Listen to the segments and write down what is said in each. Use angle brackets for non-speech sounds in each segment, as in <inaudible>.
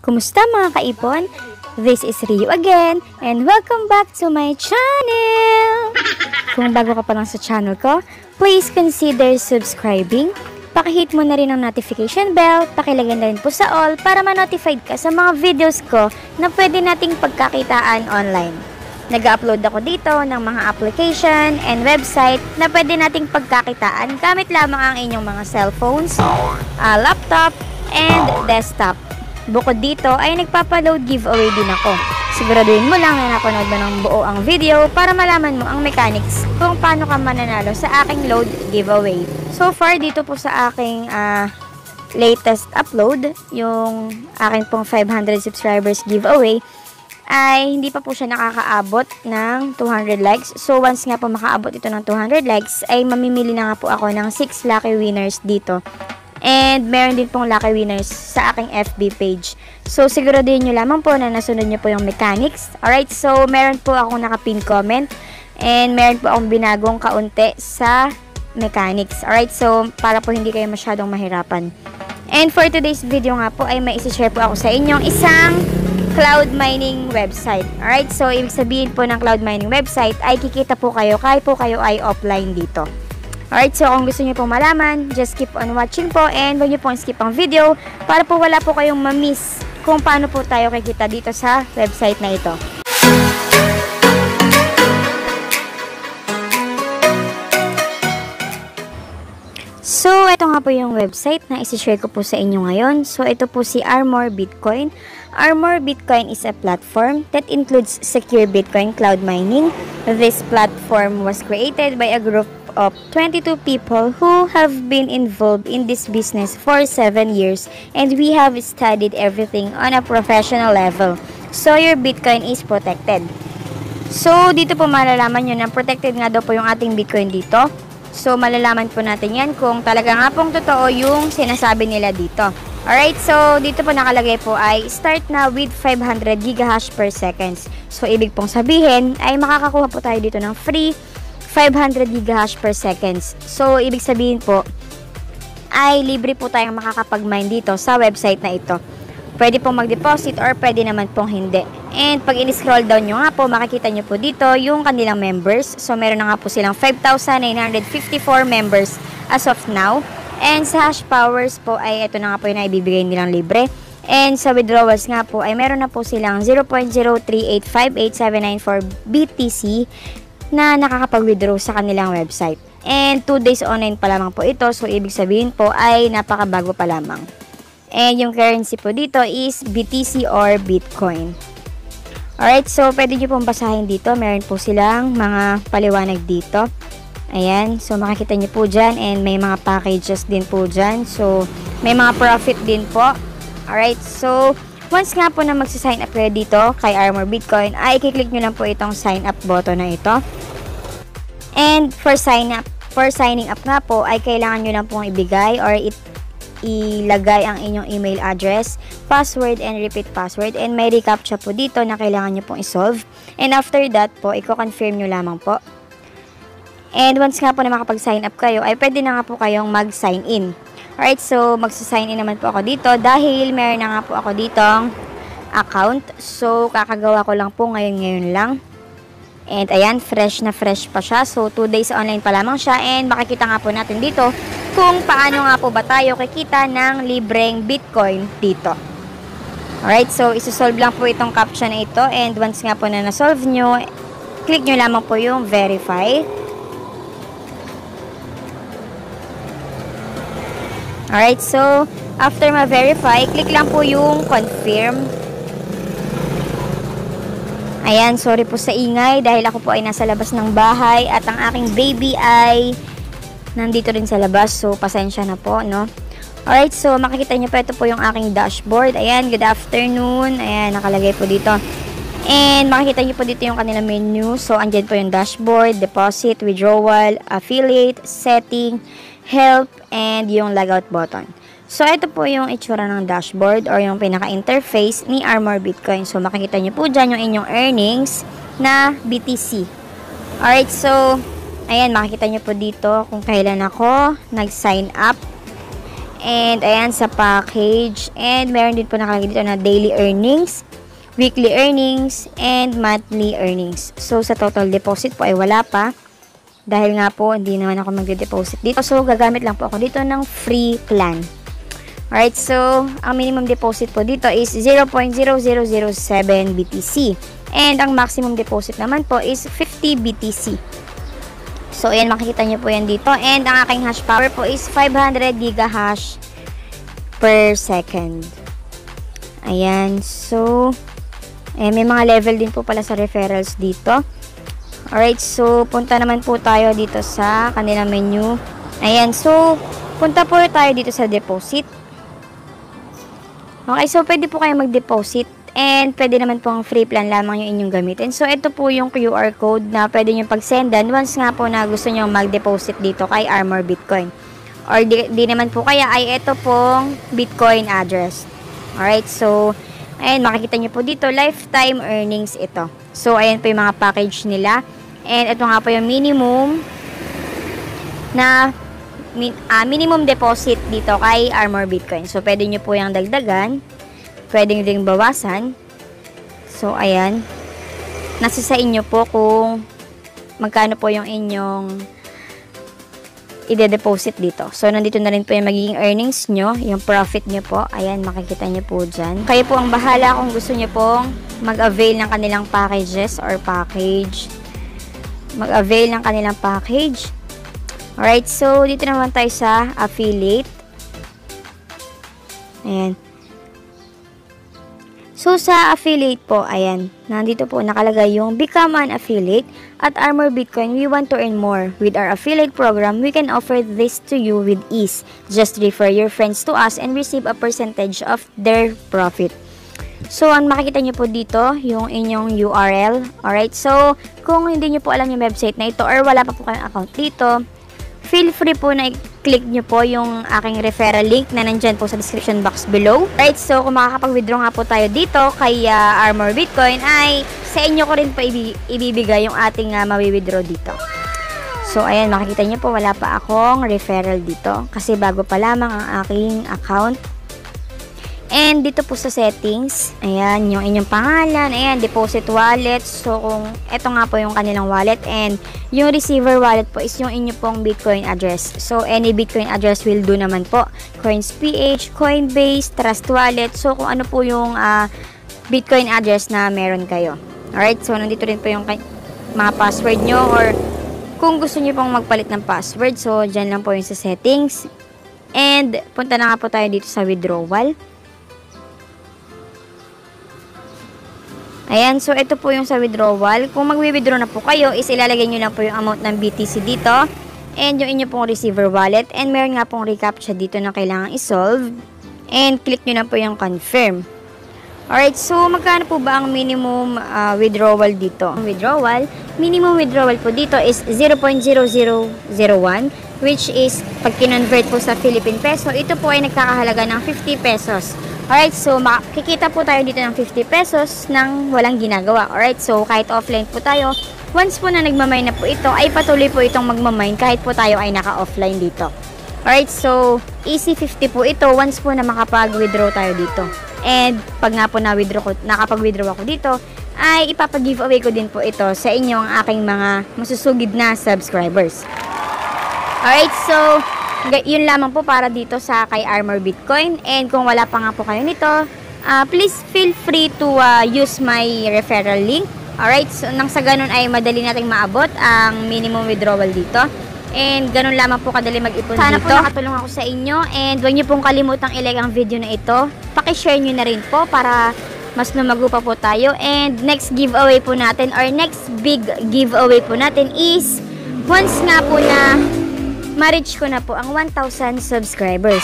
Kumusta mga kaipon? This is Rio again and welcome back to my channel! <laughs> Kung bago ka pa lang sa channel ko, please consider subscribing. Pakihit mo na rin ang notification bell, pakilagay na rin po sa all para ma-notified ka sa mga videos ko na pwede nating pagkakitaan online. Nag-upload ako dito ng mga application and website na pwede nating pagkakitaan gamit lamang ang inyong mga cellphones, uh, laptop, and desktop. Bukod dito ay nagpapaload giveaway din ako. Siguraduhin mo lang na napanood mo ng buo ang video para malaman mo ang mechanics kung paano ka mananalo sa aking load giveaway. So far dito po sa aking uh, latest upload, yung aking pong 500 subscribers giveaway, ay hindi pa po siya nakakaabot ng 200 likes. So, once nga po makaabot ito ng 200 likes, ay mamimili na nga po ako ng 6 lucky winners dito. And meron din pong lucky winners sa aking FB page. So, siguraduhin nyo lamang po na nasunod nyo po yung mechanics. Alright, so meron po akong nakapin comment. And meron po akong binagong kaunti sa mechanics. Alright, so para po hindi kayo masyadong mahirapan. And for today's video nga po ay may isi-share po ako sa inyong isang cloud mining website. Alright, so ibig sabihin po ng cloud mining website ay kikita po kayo kahit po kayo ay offline dito. Alright, so kung gusto niyo po malaman, just keep on watching po and huwag niyo pong skip ang video para po wala po kayong ma-miss kung paano po tayo kikita dito sa website na ito. So, ito nga po yung website na isi-share ko po sa inyo ngayon. So, ito po si Armor Bitcoin. Armor Bitcoin is a platform that includes secure Bitcoin cloud mining. This platform was created by a group of 22 people who have been involved in this business for 7 years and we have studied everything on a professional level. So, your Bitcoin is protected. So, dito po malalaman nyo na protected nga daw po yung ating Bitcoin dito. So, malalaman po natin yan kung talaga nga pong totoo yung sinasabi nila dito. Alright, so dito po nakalagay po ay start na with 500 gigahash per seconds. So, ibig pong sabihin ay makakakuha po tayo dito ng free 500 gigahash per seconds. So, ibig sabihin po ay libre po tayong makakapag-mine dito sa website na ito. Pwede pong mag-deposit or pwede naman pong hindi. And pag in-scroll down nyo nga po, makikita nyo po dito yung kanilang members. So, meron na nga po silang 5,954 members as of now. And sa hash powers po ay ito na nga po yung naibibigay nilang libre. And sa withdrawals nga po ay meron na po silang 0.0385879 BTC na nakakapag-withdraw sa kanilang website. And 2 days online pa lamang po ito. So, ibig sabihin po ay napakabago pa lamang. And yung currency po dito is BTC or Bitcoin. Alright, so pwede nyo pong basahin dito. Meron po silang mga paliwanag dito. Ayan, so makikita nyo po dyan and may mga packages din po dyan. So, may mga profit din po. Alright, so once nga po na magsasign up kayo dito kay Armor Bitcoin, ay i-click nyo lang po itong sign up button na ito. And for sign up, for signing up nga po ay kailangan nyo lang pong ibigay or it ilagay ang inyong email address, password, and repeat password. And may recaptcha po dito na kailangan nyo pong isolve. And after that po, i-confirm nyo lamang po. And once nga po na makapag-sign up kayo, ay pwede na nga po kayong mag-sign in. Alright, so magsa-sign in naman po ako dito dahil meron na nga po ako ditong account. So, kakagawa ko lang po ngayon-ngayon lang. And ayan, fresh na fresh pa siya. So, 2 days online pa lamang siya. And makikita nga po natin dito kung paano nga po ba tayo kikita ng libreng Bitcoin dito. Alright, so isusolve lang po itong captcha na ito. And once nga po na nasolve nyo, click nyo lamang po yung verify. Alright, so after ma-verify, click lang po yung confirm. Ayan, sorry po sa ingay dahil ako po ay nasa labas ng bahay at ang aking baby ay nandito rin sa labas. So, pasensya na po, no? Alright, so makikita nyo po ito po yung aking dashboard. Ayan, good afternoon. Ayan, nakalagay po dito. And makikita nyo po dito yung kanilang menu. So, andyan po yung dashboard, deposit, withdrawal, affiliate, setting, help, and yung logout button. So, ito po yung itsura ng dashboard or yung pinaka-interface ni Armor Bitcoin. So, makikita nyo po dyan yung inyong earnings na BTC. Alright, so, ayan, makikita nyo po dito kung kailan ako nag-sign up. And ayan sa package. And meron din po nakalagay dito na daily earnings, weekly earnings, and monthly earnings. So sa total deposit po ay wala pa. Dahil nga po, hindi naman ako magde-deposit dito. So, gagamit lang po ako dito ng free plan. Alright, so, ang minimum deposit po dito is 0.0007 BTC. And ang maximum deposit naman po is 50 BTC. So, ayan, makikita nyo po yan dito. And ang aking hash power po is 500 gigahash per second. Ayan, so, eh, may mga level din po pala sa referrals dito. Alright, so punta naman po tayo dito sa kanilang menu. Ayan, so punta po tayo dito sa deposit. Okay, so pwede po kayo mag-deposit and pwede naman po ang free plan lamang yung inyong gamitin. So ito po yung QR code na pwede nyo pag-sendan once nga po na gusto nyo mag-deposit dito kay Armor Bitcoin. Or di, di naman po kaya ay ito pong Bitcoin address. Alright, so ayan makikita nyo po dito lifetime earnings ito. So ayan po yung mga package nila. And ito nga po yung minimum na min, uh, minimum deposit dito kay Armor Bitcoin. So, pwede nyo po yung dagdagan. Pwede nyo ding bawasan. So, ayan. Nasa sa inyo po kung magkano po yung inyong ide-deposit dito. So, nandito na rin po yung magiging earnings nyo, yung profit nyo po. Ayan, makikita nyo po dyan. Kayo po ang bahala kung gusto nyo pong mag-avail ng kanilang packages or package mag-avail ng kanilang package. Alright, so dito naman tayo sa affiliate. Ayan. So, sa affiliate po, ayan, nandito po nakalagay yung Become an Affiliate at Armor Bitcoin. We want to earn more. With our affiliate program, we can offer this to you with ease. Just refer your friends to us and receive a percentage of their profit. So, ang makikita nyo po dito, yung inyong URL. Alright, so, kung hindi nyo po alam yung website na ito or wala pa po kayong account dito, feel free po na i-click nyo po yung aking referral link na nandyan po sa description box below. Right, so kung makakapag-withdraw nga po tayo dito kay uh, Armor Bitcoin ay sa inyo ko rin po ibibigay yung ating uh, mawi-withdraw dito. So, ayan, makikita nyo po, wala pa akong referral dito kasi bago pa lamang ang aking account And dito po sa settings, ayan, yung inyong pangalan, ayan, deposit wallet. So, kung ito nga po yung kanilang wallet and yung receiver wallet po is yung inyo pong Bitcoin address. So, any Bitcoin address will do naman po. CoinsPH, Coinbase, Trust Wallet. So, kung ano po yung uh, Bitcoin address na meron kayo. Alright, so nandito rin po yung mga password nyo or kung gusto nyo pong magpalit ng password, so dyan lang po yung sa settings. And punta na nga po tayo dito sa withdrawal. Ayan, so ito po yung sa withdrawal. Kung magwi-withdraw na po kayo, is ilalagay nyo lang po yung amount ng BTC dito. And yung inyo pong receiver wallet. And meron nga pong recaptcha dito na kailangan isolve. And click nyo na po yung confirm. Alright, so magkano po ba ang minimum uh, withdrawal dito? Withdrawal, minimum withdrawal po dito is 0.0001 which is pag kinonvert po sa Philippine peso, ito po ay nagkakahalaga ng 50 pesos. Alright, so makikita po tayo dito ng 50 pesos nang walang ginagawa. Alright, so kahit offline po tayo, once po na nagmamine na po ito, ay patuloy po itong magmamine kahit po tayo ay naka-offline dito. Alright, so easy 50 po ito once po na makapag-withdraw tayo dito. And pag nga po na-withdraw ko, nakapag-withdraw ako dito, ay ipapag-giveaway ko din po ito sa inyo ang aking mga masusugid na subscribers. Alright, so yun lamang po para dito sa kay Armor Bitcoin. And kung wala pa nga po kayo nito, uh, please feel free to uh, use my referral link. Alright, so nang sa ganun ay madali nating maabot ang minimum withdrawal dito. And ganun lamang po kadali mag-ipon dito. Sana po nakatulong ako sa inyo. And huwag niyo pong kalimutang ilike ang video na ito. Pakishare niyo na rin po para mas lumago pa po tayo. And next giveaway po natin or next big giveaway po natin is once nga po na ma-reach ko na po ang 1,000 subscribers.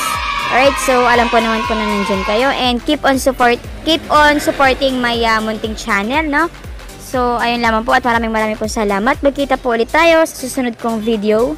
Alright, so alam ko naman po na nandyan kayo and keep on support keep on supporting my uh, munting channel, no? So, ayun lamang po at maraming maraming po salamat. Magkita po ulit tayo sa susunod kong video.